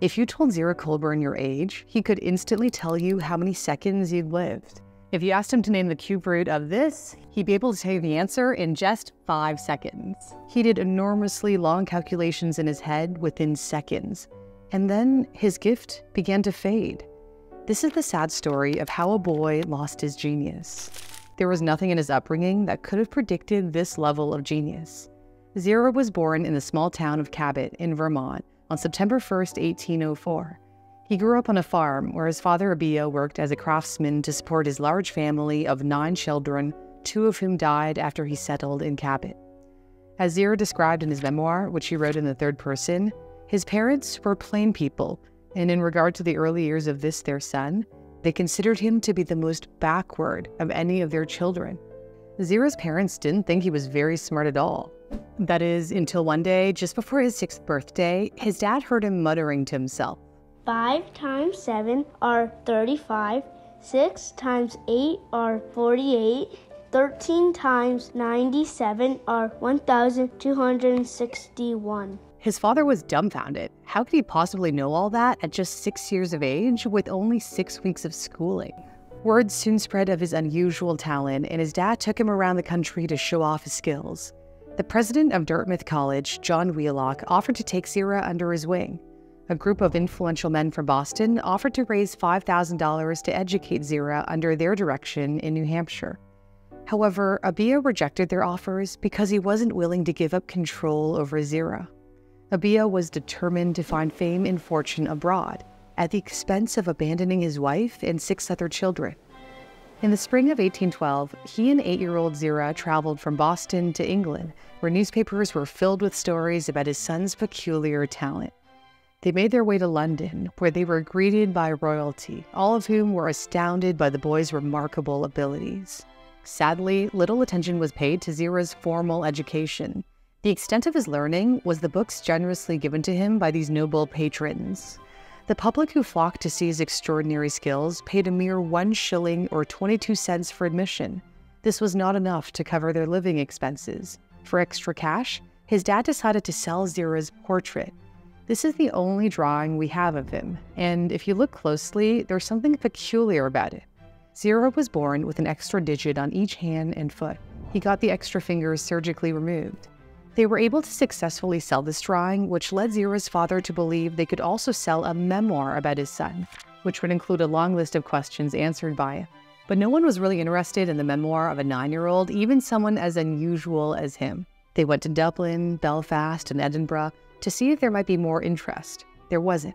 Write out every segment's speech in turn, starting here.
If you told Zerah Colburn your age, he could instantly tell you how many seconds you'd lived. If you asked him to name the cube root of this, he'd be able to tell you the answer in just five seconds. He did enormously long calculations in his head within seconds. And then his gift began to fade. This is the sad story of how a boy lost his genius. There was nothing in his upbringing that could have predicted this level of genius. Zerah was born in the small town of Cabot in Vermont on September 1, 1804. He grew up on a farm where his father Abia worked as a craftsman to support his large family of nine children, two of whom died after he settled in Cabot. As Zerah described in his memoir, which he wrote in the third person, his parents were plain people, and in regard to the early years of this their son, they considered him to be the most backward of any of their children. Zerah's parents didn't think he was very smart at all. That is, until one day, just before his sixth birthday, his dad heard him muttering to himself, 5 times 7 are 35. 6 times 8 are 48. 13 times 97 are 1,261. His father was dumbfounded. How could he possibly know all that at just six years of age with only six weeks of schooling? Word soon spread of his unusual talent, and his dad took him around the country to show off his skills. The president of Dartmouth College, John Wheelock, offered to take Zerah under his wing a group of influential men from Boston offered to raise $5,000 to educate Zerah under their direction in New Hampshire. However, Abia rejected their offers because he wasn't willing to give up control over Zerah. Abia was determined to find fame and fortune abroad, at the expense of abandoning his wife and six other children. In the spring of 1812, he and eight year old Zerah traveled from Boston to England, where newspapers were filled with stories about his son's peculiar talent. They made their way to London, where they were greeted by royalty, all of whom were astounded by the boy's remarkable abilities. Sadly, little attention was paid to Zerah's formal education. The extent of his learning was the books generously given to him by these noble patrons. The public who flocked to see his extraordinary skills paid a mere one shilling or 22 cents for admission. This was not enough to cover their living expenses. For extra cash, his dad decided to sell Zerah's portrait, this is the only drawing we have of him, and if you look closely, there's something peculiar about it. Zerah was born with an extra digit on each hand and foot. He got the extra fingers surgically removed. They were able to successfully sell this drawing, which led Zerah's father to believe they could also sell a memoir about his son, which would include a long list of questions answered by him. But no one was really interested in the memoir of a nine year old, even someone as unusual as him. They went to Dublin, Belfast, and Edinburgh to see if there might be more interest. There wasn't.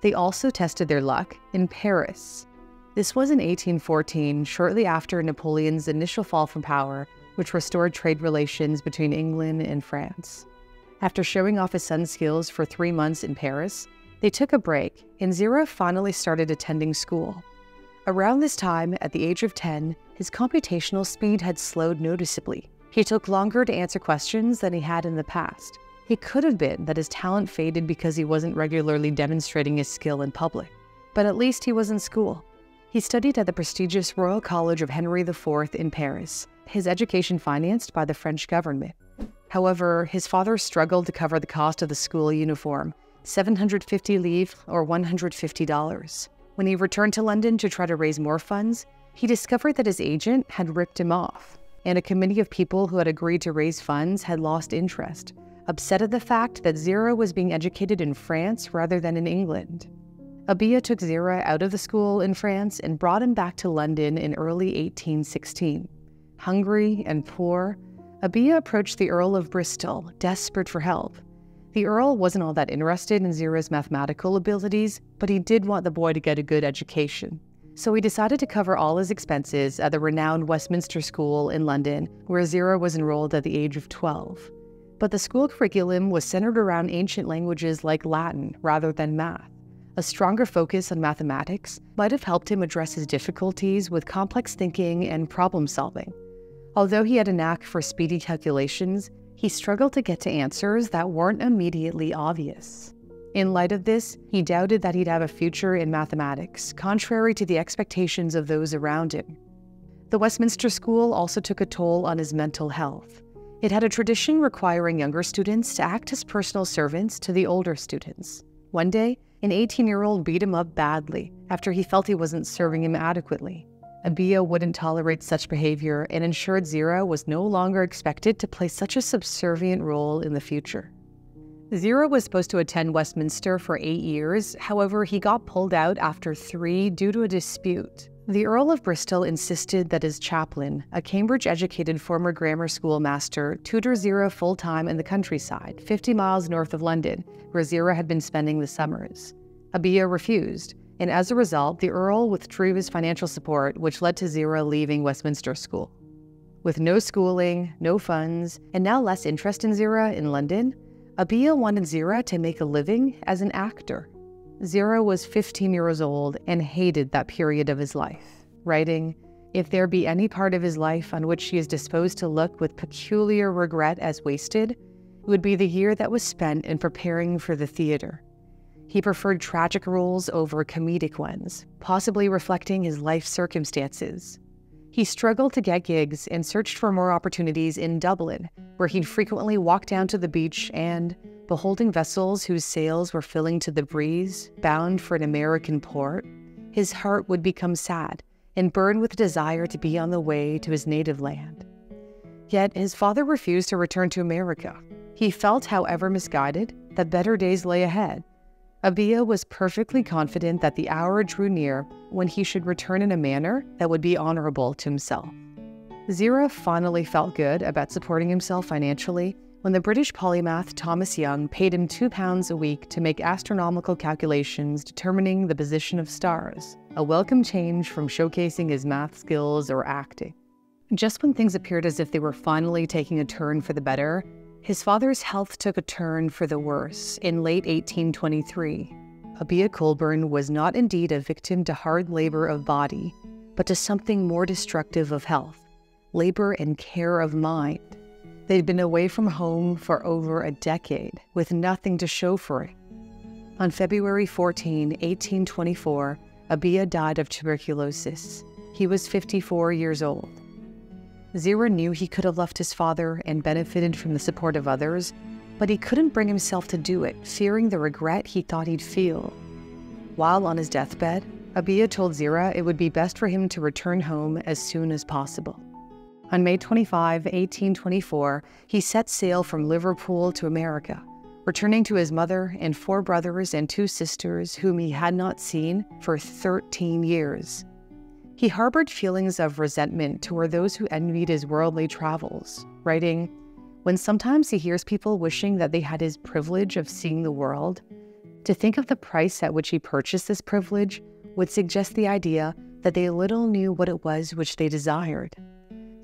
They also tested their luck in Paris. This was in 1814, shortly after Napoleon's initial fall from power, which restored trade relations between England and France. After showing off his son's skills for three months in Paris, they took a break, and Zerah finally started attending school. Around this time, at the age of 10, his computational speed had slowed noticeably. He took longer to answer questions than he had in the past. It could have been that his talent faded because he wasn't regularly demonstrating his skill in public, but at least he was in school. He studied at the prestigious Royal College of Henry IV in Paris, his education financed by the French government. However, his father struggled to cover the cost of the school uniform, 750 livres or $150. When he returned to London to try to raise more funds, he discovered that his agent had ripped him off, and a committee of people who had agreed to raise funds had lost interest, upset at the fact that Zerah was being educated in France rather than in England. Abia took Zerah out of the school in France and brought him back to London in early 1816. Hungry and poor, Abia approached the Earl of Bristol, desperate for help. The Earl wasn't all that interested in Zerah's mathematical abilities, but he did want the boy to get a good education. So he decided to cover all his expenses at the renowned Westminster School in London, where Zerah was enrolled at the age of 12 but the school curriculum was centered around ancient languages like Latin rather than math. A stronger focus on mathematics might have helped him address his difficulties with complex thinking and problem solving. Although he had a knack for speedy calculations, he struggled to get to answers that weren't immediately obvious. In light of this, he doubted that he'd have a future in mathematics, contrary to the expectations of those around him. The Westminster School also took a toll on his mental health. It had a tradition requiring younger students to act as personal servants to the older students. One day, an 18 year old beat him up badly after he felt he wasn't serving him adequately. Abia wouldn't tolerate such behavior and ensured Zerah was no longer expected to play such a subservient role in the future. Zerah was supposed to attend Westminster for eight years, however, he got pulled out after three due to a dispute. The Earl of Bristol insisted that his chaplain, a Cambridge educated former grammar school master, tutor Zerah full time in the countryside, 50 miles north of London, where Zerah had been spending the summers. Abia refused, and as a result, the Earl withdrew his financial support, which led to Zerah leaving Westminster School. With no schooling, no funds, and now less interest in Zerah in London, Abia wanted Zerah to make a living as an actor. Zerah was 15 years old and hated that period of his life, writing, If there be any part of his life on which he is disposed to look with peculiar regret as wasted, it would be the year that was spent in preparing for the theater. He preferred tragic roles over comedic ones, possibly reflecting his life circumstances. He struggled to get gigs and searched for more opportunities in Dublin, where he'd frequently walk down to the beach and, beholding vessels whose sails were filling to the breeze, bound for an American port, his heart would become sad and burn with desire to be on the way to his native land. Yet his father refused to return to America. He felt, however misguided, that better days lay ahead Abia was perfectly confident that the hour drew near when he should return in a manner that would be honorable to himself. Zerah finally felt good about supporting himself financially when the British polymath Thomas Young paid him two pounds a week to make astronomical calculations determining the position of stars, a welcome change from showcasing his math skills or acting. Just when things appeared as if they were finally taking a turn for the better, his father's health took a turn for the worse in late 1823. Abia Colburn was not indeed a victim to hard labor of body, but to something more destructive of health labor and care of mind. They'd been away from home for over a decade with nothing to show for it. On February 14, 1824, Abia died of tuberculosis. He was 54 years old. Zerah knew he could have left his father and benefited from the support of others, but he couldn't bring himself to do it, fearing the regret he thought he'd feel. While on his deathbed, Abia told Zerah it would be best for him to return home as soon as possible. On May 25, 1824, he set sail from Liverpool to America, returning to his mother and four brothers and two sisters whom he had not seen for 13 years. He harbored feelings of resentment toward those who envied his worldly travels, writing, When sometimes he hears people wishing that they had his privilege of seeing the world, to think of the price at which he purchased this privilege would suggest the idea that they little knew what it was which they desired.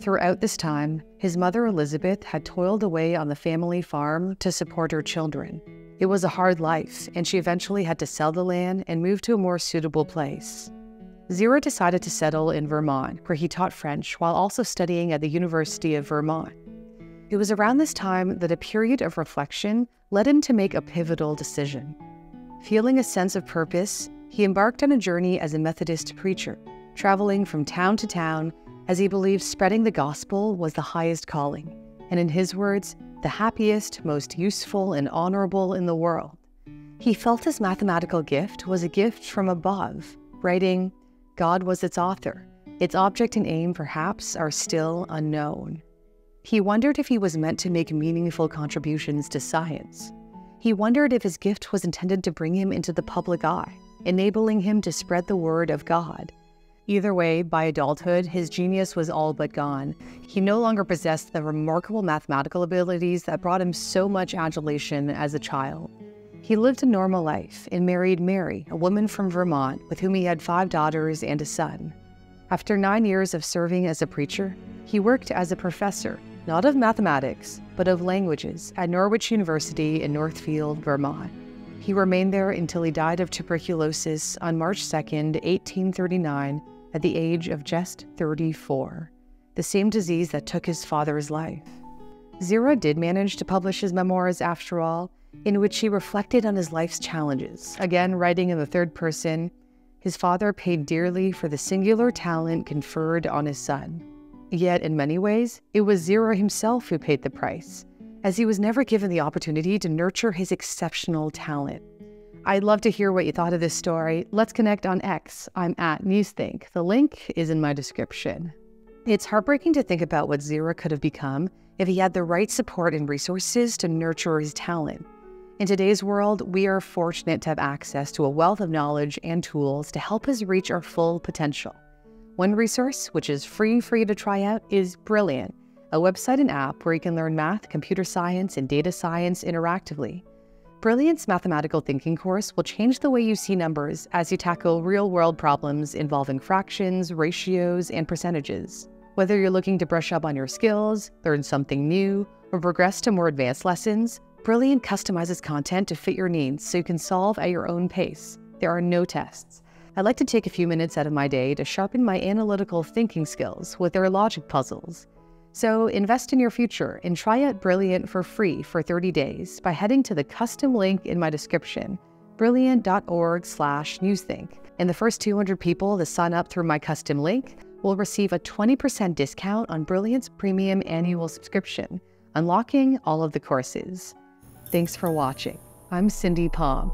Throughout this time, his mother Elizabeth had toiled away on the family farm to support her children. It was a hard life, and she eventually had to sell the land and move to a more suitable place. Zerah decided to settle in Vermont, where he taught French while also studying at the University of Vermont. It was around this time that a period of reflection led him to make a pivotal decision. Feeling a sense of purpose, he embarked on a journey as a Methodist preacher, traveling from town to town as he believed spreading the gospel was the highest calling, and in his words, the happiest, most useful, and honorable in the world. He felt his mathematical gift was a gift from above, writing, God was its author. Its object and aim, perhaps, are still unknown. He wondered if he was meant to make meaningful contributions to science. He wondered if his gift was intended to bring him into the public eye, enabling him to spread the word of God. Either way, by adulthood, his genius was all but gone. He no longer possessed the remarkable mathematical abilities that brought him so much adulation as a child. He lived a normal life and married Mary, a woman from Vermont with whom he had five daughters and a son. After nine years of serving as a preacher, he worked as a professor, not of mathematics, but of languages at Norwich University in Northfield, Vermont. He remained there until he died of tuberculosis on March 2, 1839, at the age of just 34, the same disease that took his father's life. Zerah did manage to publish his memoirs after all, in which he reflected on his life's challenges, again writing in the third person. His father paid dearly for the singular talent conferred on his son. Yet, in many ways, it was Zerah himself who paid the price, as he was never given the opportunity to nurture his exceptional talent. I'd love to hear what you thought of this story. Let's connect on X. I'm at Newsthink. The link is in my description. It's heartbreaking to think about what Zerah could have become if he had the right support and resources to nurture his talent. In today's world, we are fortunate to have access to a wealth of knowledge and tools to help us reach our full potential. One resource, which is free for you to try out, is Brilliant, a website and app where you can learn math, computer science, and data science interactively. Brilliant's mathematical thinking course will change the way you see numbers as you tackle real world problems involving fractions, ratios, and percentages. Whether you're looking to brush up on your skills, learn something new, or progress to more advanced lessons, Brilliant customizes content to fit your needs so you can solve at your own pace. There are no tests. I like to take a few minutes out of my day to sharpen my analytical thinking skills with their logic puzzles. So invest in your future and try out Brilliant for free for 30 days by heading to the custom link in my description, brilliant.org slash newsthink. And the first 200 people to sign up through my custom link will receive a 20% discount on Brilliant's premium annual subscription, unlocking all of the courses. Thanks for watching. I'm Cindy Pom.